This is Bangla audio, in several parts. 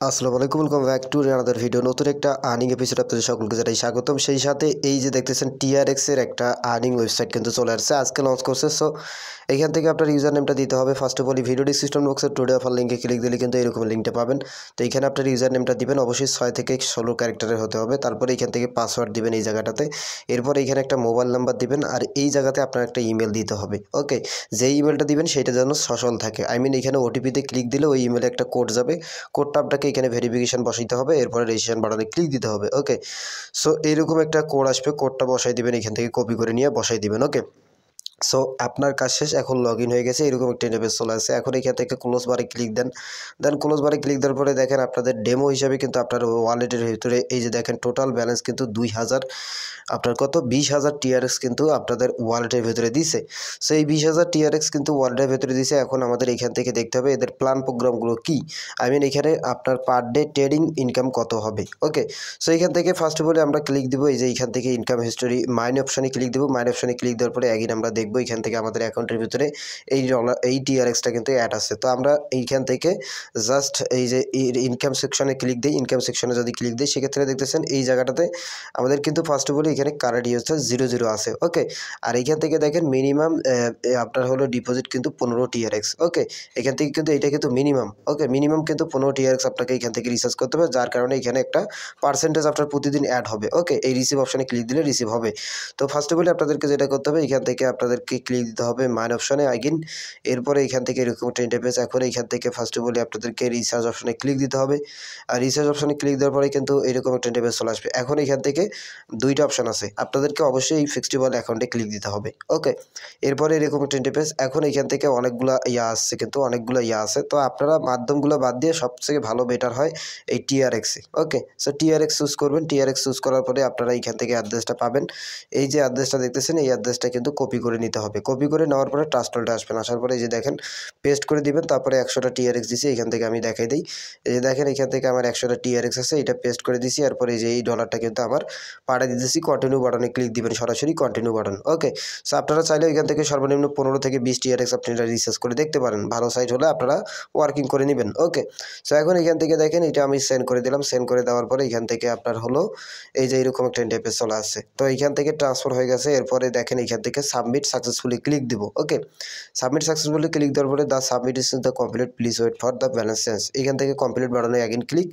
আসসালামু আলাইকুম welcome back to another video নতুন একটা আর্নিং এপিসোড আপনাদের সকলকে জানাই স্বাগতম। সেই সাথে এই যে দেখতেছেন টিআরএক্স এর একটা আর্নিং ওয়েবসাইট কিন্তু চলে আসছে, আজকে লঞ্চ করছে। সো এখান থেকে আপনার ইউজার নেমটা দিতে হবে। First of all video description বক্সের টুডে অফার লিঙ্কে ক্লিক দিলে কিন্তু এরকম লিঙ্কটা পাবেন। তো এখানে আপনার ইউজার নেমটা দিবেন, অবশ্যই ছয় থেকে ষোলো ক্যারেক্টারের হতে হবে। তারপরে এখান থেকে পাসওয়ার্ড দিবেন এই জায়গাটাতে। এরপর এখানে একটা মোবাইল নাম্বার দিবেন, আর এই জায়গাতে আপনার একটা ইমেল দিতে হবে। ওকে যে ইমেলটা দিবেন, সেটা যেন সচল থাকে। আই মিন এখানে ওটিপিতে ক্লিক দিলে ওই ইমেলে একটা কোড যাবে। কোডটা আপনাকে এখানে ভেরিফিকেশান বসাইতে হবে, এরপরে রেজিস্ট্রেশন বাটনে ক্লিক দিতে হবে ওকে সো এরকম একটা কোড আসবে কোডটা বসাই দিবেন, এখান থেকে কপি করে নিয়ে বসাই দিবেন ওকে সো আপনার কাজ শেষ, এখন লগ ইন হয়ে গেছে, এরকম একটা ইন্টারফেস চলে আসছে। এখন এখান থেকে ক্লোজ বারে ক্লিক দেন। দেন ক্লোজ বারে ক্লিক দেওয়ার পরে দেখেন আপনাদের ডেমো হিসাবে কিন্তু আপনার ওয়ালেটের ভিতরে এই যে দেখেন টোটাল ব্যালেন্স কিন্তু দুই হাজার, আপনার কত? বিশ হাজার টিআরএক্স কিন্তু আপনাদের ওয়ালেটের ভিতরে দিছে। সো এই বিশ হাজার টিআরএক্স কিন্তু ওয়ালেটের ভিতরে দিছে। এখন আমাদের এখান থেকে দেখতে হবে এদের প্ল্যান প্রোগ্রামগুলো কী? আই মিন এখানে আপনার পার ডে ট্রেডিং ইনকাম কত হবে? ওকে সো এখান থেকে ফার্স্ট অফ অল আমরা ক্লিক দিব। এই যে এখান থেকে ইনকাম হিস্টোরি মাইন অপশানে ক্লিক দেবো। মাইন অপশানে ক্লিক দেওয়ার পরে একদিন আমরা এখান থেকে আমাদের অ্যাকাউন্টের ভিতরে। এই ডলার এই টিআরএক্সটা কিন্তু অ্যাড আছে। তো আমরা এইখান থেকে জাস্ট এই যে ইনকাম সেকশনে ক্লিক দিই। ইনকাম সেকশনে যদি ক্লিক দিই, সেক্ষেত্রে দেখতেছেন এই জায়গাটাতে আমাদের কিন্তু ফার্স্ট অফ অল এখানে কারেন্ট ইউজটা জিরো জিরো আছে। ওকে আর এইখান থেকে দেখেন মিনিমাম আপনার হলো ডিপোজিট কিন্তু পনেরো টিআরএক্স ওকে এখান থেকে কিন্তু এটা কিন্তু মিনিমাম ওকে মিনিমাম কিন্তু পনেরো টিআরএক্স আপনাকে এখান থেকে রিচার্জ করতে হবে, যার কারণে এখানে একটা পার্সেন্টেজ আপনার প্রতিদিন অ্যাড হবে। ওকে এই রিসিভ অপশানে ক্লিক দিলে রিসিভ হবে। তো ফার্স্ট অফ অল আপনাদেরকে যেটা করতে হবে, এখান থেকে আপনাদেরকে ক্লিক দিতে হবে মাইন অপশানে আগিন এরপরে এখান থেকে এরকম একটা ইন্টারফেস এখন এখান থেকে ফার্স্ট অফ আপনাদেরকে রিসার্চ অপশানে ক্লিক দিতে হবে। আর রিসার্চ অপশানে ক্লিক দেওয়ার পরে কিন্তু এরকম একটা ইন্টারফেস চলে আসবে। এখন এখান থেকে দুইটা অপশান আছে। আপনাদেরকে অবশ্যই এই ফিক্সড অ্যাকাউন্টে ক্লিক দিতে হবে। ওকে এরপরে এরকম একটা ইন্টারফেস এখন এখান থেকে অনেকগুলো ইয়া আসছে কিন্তু অনেকগুলো ইয়া আছে। তো আপনারা মাধ্যমগুলো বাদ দিয়ে সবথেকে ভালো বেটার হয় এই টিআরএক্সে ওকে সো টিআরএক্স চুজ করবেন। টিআরএক্স চুজ করার পরে আপনারা এখান থেকে অ্যাড্রেসটা পাবেন। এই যে অ্যাড্রেসটা দেখতেছেন, এই অ্যাড্রেসটা কিন্তু কপি করে নিতে হবে। কপি করে নেওয়ার পরে ট্রাস্টলটা আসবেন আসার পরে এই যে দেখেন পেস্ট করে দিবেন, তারপরে একশোটা টিআরএক্স দিছি, এখান থেকে আমি দেখাই দিই। এই যে দেখেন, এখান থেকে আমার একশোটা টিআরএক্স আছে, এটা পেস্ট করে দিছি, এরপরে এই যে এই ডলারটা কিন্তু আমার পাঠিয়ে দিতেছি কন্টিনিউ বাটনে ক্লিক দিবেন সরাসরি কন্টিনিউ বাটন ওকে সো আপনারা চাইলে এখান থেকে সর্বনিম্ন পনেরো থেকে বিশ টিআরএক্স আপনি এটা রিসার্চ করে দেখতে পারেন। ভালো সাইট হলে আপনারা ওয়ার্কিং করে নেবেন। ওকে সো এখন এখান থেকে দেখেন, এটা আমি সেন্ড করে দিলাম। সেন্ড করে দেওয়ার পরে এখান থেকে আপনার হলো এই যে এরকম একটা ইন্টারফেস চলে আসছে। তো এখান থেকে ট্রান্সফার হয়ে গেছে। এরপরে দেখেন, এখান থেকে সাবমিট সাকসেসফুলি ক্লিক দিব ওকে সাবমিট সাকসেসফুলি ক্লিক দেওয়ার পরে the submit is the complete please wait for the balance change এখান থেকে কমপ্লিট বাড়ানো অ্যাগেন ক্লিক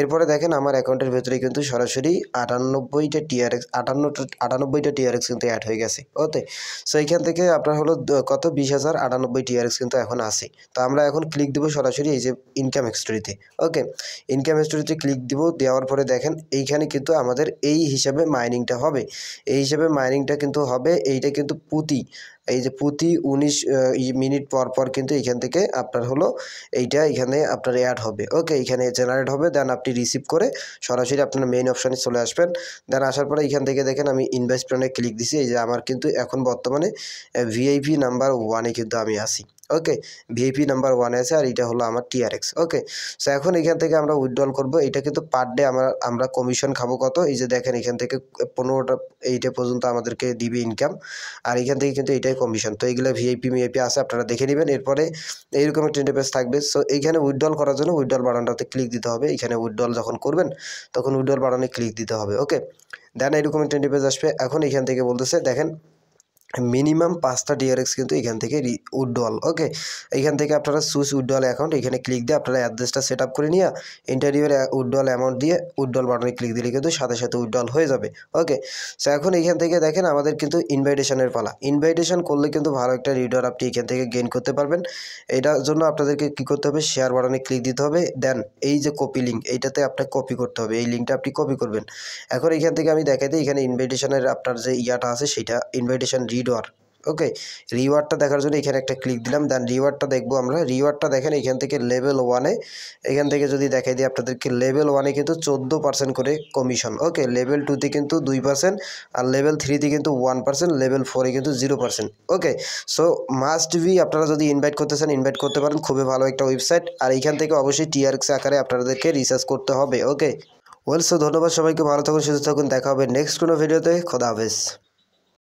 এরপরে দেখেন আমার অ্যাকাউন্টের ভেতরে কিন্তু সরাসরি আটানব্বইটা টিআরএক্স আটান্নটা, আটানব্বইটা টিআরএক্স কিন্তু অ্যাড হয়ে গেছে ওকে সো এইখান থেকে আপনার হলো কত? বিশ হাজার আটানব্বই টিআরএক্স কিন্তু এখন আসে তো আমরা এখন ক্লিক দেবো সরাসরি এই যে ইনকাম হিস্টোরিতে ওকে ইনকাম হিস্টোরিতে ক্লিক দিব, দেওয়ার পরে দেখেন এইখানে কিন্তু আমাদের এই হিসাবে মাইনিংটা হবে। এই হিসাবে মাইনিংটা কিন্তু হবে, এইটা কিন্তু পুঁতি। vie. এই যে প্রতি উনিশ মিনিট পর পর কিন্তু এখান থেকে আপনার হলো এইটা এখানে আপনার অ্যাড হবে। ওকে এখানে জেনারেট হবে দেন আপনি রিসিভ করে সরাসরি আপনার মেইন অপশানে চলে আসবেন। দেন আসার পরে এখান থেকে দেখেন আমি ইনভেস্ট প্ল্যানে ক্লিক দিছি, এই যে আমার কিন্তু এখন বর্তমানে ভিআইপি নাম্বার ওয়ানে কিন্তু আমি আসি ওকে ভিআইপি নাম্বার ওয়ানে আছে আর এটা হলো আমার টিআরএক্স ওকে সো এখন এখান থেকে আমরা উইথড্রল করব। এটা কিন্তু পার ডে আমরা আমরা কমিশন খাব কত? এই যে দেখেন এখান থেকে পনেরোটা, এইটা পর্যন্ত আমাদেরকে দিবে ইনকাম আর এখান থেকে কিন্তু এটাই কমিশন তো এইগুলো ভিআইপি মিআইপি আছে, আপনারা দেখে নেবেন। এরপরে এইরকম একটা ইন্টারফেস থাকবে। সো এইখানে উইথড্রল করার জন্য উইথড্রল বাটনটাতে ক্লিক দিতে হবে। এখানে উইথড্রল যখন করবেন, তখন উইথড্রল বাটনে ক্লিক দিতে হবে ওকে দেন এরকম একটা ইন্টারফেস আসবে। এখন এখান থেকে বলতেছে, দেখেন মিনিমাম পাঁচটা ডিআরএক্স কিন্তু এখান থেকে উইড্রল ওকে এখান থেকে আপনারা সুইচ উইড্রল অ্যাকাউন্ট এখানে ক্লিক দিয়ে আপনারা অ্যাড্রেসটা সেট আপ করে নিয়ে ইন্টারভিউর উইড্রল অ্যামাউন্ট দিয়ে উইড্রল বাটনে ক্লিক দিলে কিন্তু সাথে সাথে উইড্রল হয়ে যাবে ওকে সো এখন এখান থেকে দেখেন আমাদের কিন্তু ইনভাইটেশনের পালা। ইনভাইটেশন করলে কিন্তু ভালো একটা রিডার আপনি এখান থেকে গেইন করতে পারবেন। এটার জন্য আপনাদেরকে কী করতে হবে? শেয়ার বাটনে ক্লিক দিতে হবে। দেন এই যে কপি লিঙ্ক এইটাতে আপনাকে কপি করতে হবে। এই লিঙ্কটা আপনি কপি করবেন। এখন এখান থেকে আমি দিই, এখানে ইনভাইটেশনের আপনার যে ইয়াটা আছে, সেটা ইনভাইটেশন রিডার ওকে রিওয়ার্ডটা দেখার জন্য এখানে একটা ক্লিক দিলাম দেন রিওয়ার্ডটা দেখব আমরা। রিওয়ার্ডটা দেখেন, এখান থেকে লেভেল ওয়ানে এখান থেকে যদি দেখাই দিই আপনাদেরকে লেভেল ওয়ানে কিন্তু চোদ্দ পার্সেন্ট করে কমিশন ওকে লেভেল টুতে কিন্তু দুই পার্সেন্ট আর লেভেল থ্রিতে কিন্তু ওয়ান পার্সেন্ট লেভেল ফোরে কিন্তু zero percent okay so must be আপনারা যদি ইনভাইট করতে চান ইনভাইট করতে পারেন, খুবই ভালো একটা ওয়েবসাইট আর এখান থেকে অবশ্যই টিআরএক্স আকারে আপনাদেরকে রিসার্চ করতে হবে ওকে ওয়েল সো ধন্যবাদ সবাইকে, ভালো থাকুন, সুস্থ থাকুন, দেখা হবে নেক্সট কোনো ভিডিওতে খোদা হাফেজ।